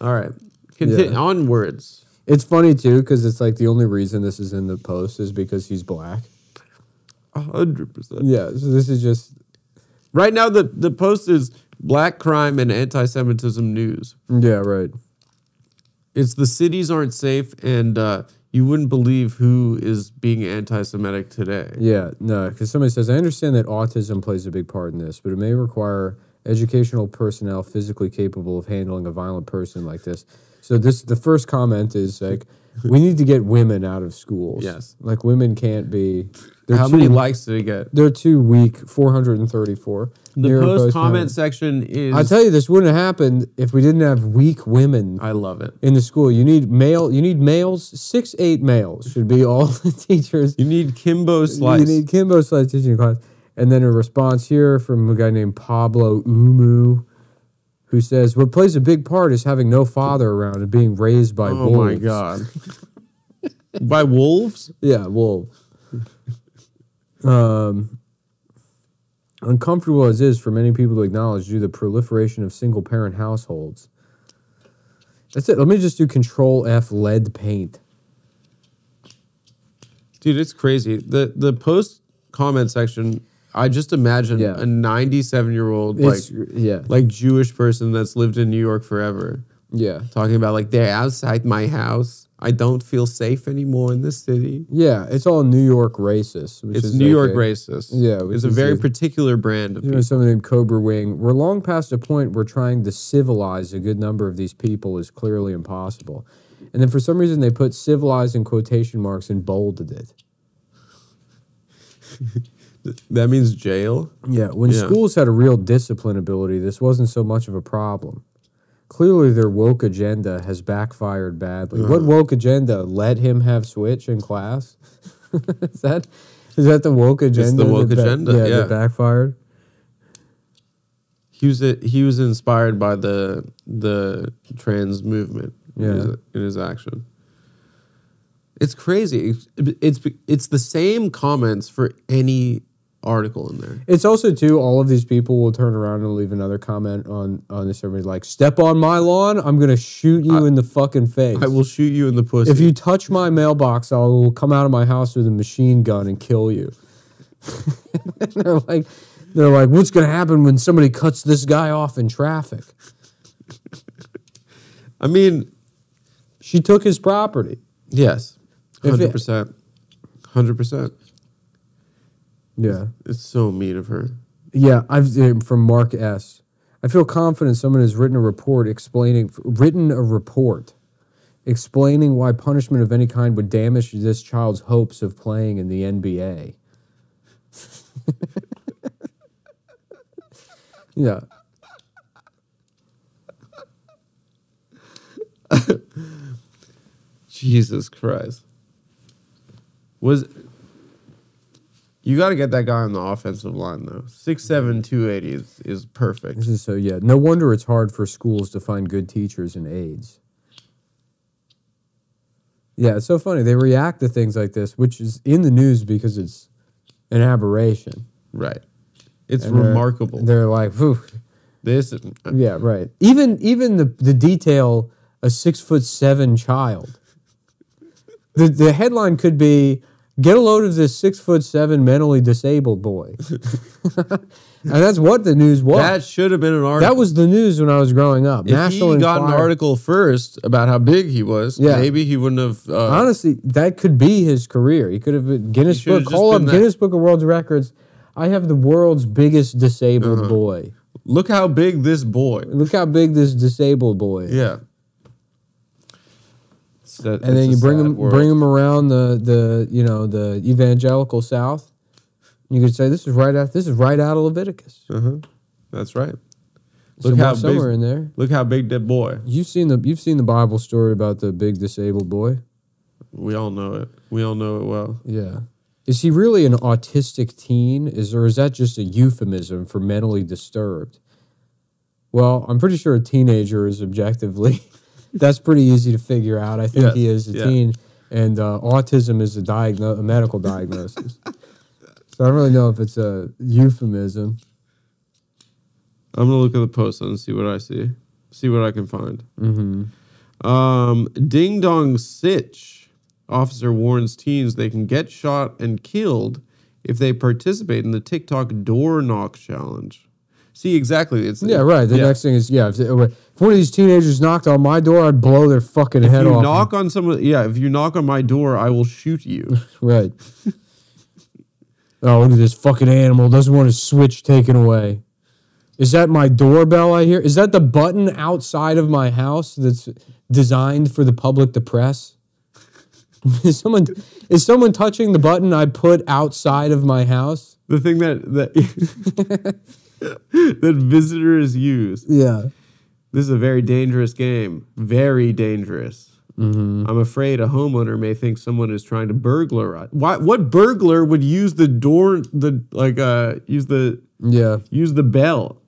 All right. Conti- Yeah. Onwards. It's funny too because it's like the only reason this is in the post is because he's black. A hundred percent. Yeah, so this is just Right now, the, the post is black crime and anti Semitism news. yeah, right. It's the cities aren't safe, and uh, you wouldn't believe who is being anti Semitic today. Yeah, no, because somebody says, I understand that autism plays a big part in this, but it may require educational personnel physically capable of handling a violent person like this. So this the first comment is like, we need to get women out of schools. Yes. Like women can't be How too, many likes did it get? they're too weak, four hundred and thirty four. The post comment section is. I tell you this wouldn't have happened if we didn't have weak women I love it. in the school. You need male you need males, six, eight males should be all the teachers. You need Kimbo Slice. You need Kimbo Slice teaching class. And then a response here from a guy named Pablo Umu, who says, What plays a big part is having no father around and being raised by oh wolves. my God. By wolves? Yeah, wolves. um, uncomfortable as is for many people to acknowledge due to the proliferation of single parent households. That's it. Let me just do Control F lead paint. Dude, it's crazy. The the post comment section, I just imagine Yeah. a 97 year old like It's, yeah, like Jewish person that's lived in New York forever yeah. talking about like they're outside my house. I don't feel safe anymore in this city. Yeah, it's all New York racist. It's New like York a- racist. Yeah, it's a very a- particular brand of You know, something named Cobra Wing. We're long past a point where trying to civilize a good number of these people is clearly impossible. And then for some reason they put civilized in quotation marks and bolded it. That means jail. Yeah, when Yeah. schools had a real discipline ability, this wasn't so much of a problem. Clearly, their woke agenda has backfired badly. What Uh-huh. woke agenda? Let him have Switch in class? is that is that the woke agenda? the woke that agenda, yeah, yeah. that backfired. He was he was inspired by the the trans movement in, his, in his action. It's crazy. It's, it's it's the same comments for any article in there. It's also too. All of these people will turn around and leave another comment on on this. Everybody's like, "Step on my lawn, I'm gonna shoot you in the fucking face." I will shoot you in the pussy. If you touch my mailbox, I will come out of my house with a machine gun and kill you. they're like, they're like, what's gonna happen when somebody cuts this guy off in traffic? I mean, She took his property. yes, hundred percent, hundred percent. Yeah, It's so mean of her. yeah. I've from Mark S. I feel confident someone has written a report explaining written a report explaining why punishment of any kind would damage this child's hopes of playing in the NBA. yeah. Jesus Christ. Was you got to get that guy on the offensive line though. Six seven two eighty is is perfect. This is so yeah. No wonder it's hard for schools to find good teachers and aides. Yeah, it's so funny. They react to things like this, which is in the news because it's an aberration. Right. It's And they're- remarkable. They're like, Phew. this uh, yeah, right. Even even the the detail a six foot seven child. The the headline could be get a load of this six foot seven mentally disabled boy. and that's what the news was. that should have been an article. That was the news when I was growing up. if National he got an article first about how big he was, Yeah. maybe he wouldn't have. Uh, Honestly, that could be his career. He could have been Guinness He should have Book. Call up Guinness Book of World Records. I have the world's biggest disabled Uh-huh. boy. look how big this boy. Look how big this disabled boy is. Yeah. It's that- And then you bring them world. bring him around the the you know the evangelical South. You could say this is right out this is right out of Leviticus. Uh-huh. That's right. Look Somewhere, how somewhere big. in there. Look how big that boy. You've seen the you've seen the Bible story about the big disabled boy. We all know it. We all know it well. Yeah. Is he really an autistic teen? Is or is that just a euphemism for mentally disturbed? Well, I'm pretty sure a teenager is objectively. that's pretty easy to figure out. I think he is a yeah. teen, and uh, autism is a, diagno- a medical diagnosis. so I don't really know if it's a euphemism. I'm gonna look at the post and see what I see. see what I can find. Mm-hmm. Um, Ding Dong Ditch. Officer warns teens they can get shot and killed if they participate in the TikTok door knock challenge. See, exactly. It's Yeah, right. The next thing is yeah. If, if one of these teenagers knocked on my door, I'd blow their fucking If head you off. knock on someone, yeah. If you knock on my door, I will shoot you. Right. oh, look at this fucking animal. Doesn't want his switch taken away. Is that my doorbell I hear? Is that the button outside of my house that's designed for the public to press? is someone is someone touching the button I put outside of my house? the thing that that that visitors use. Yeah. This is a very dangerous game. Very dangerous. Mm-hmm. I'm afraid a homeowner may think someone is trying to burglarize. Why? What burglar would use the door? The like uh use the Yeah. use the bell?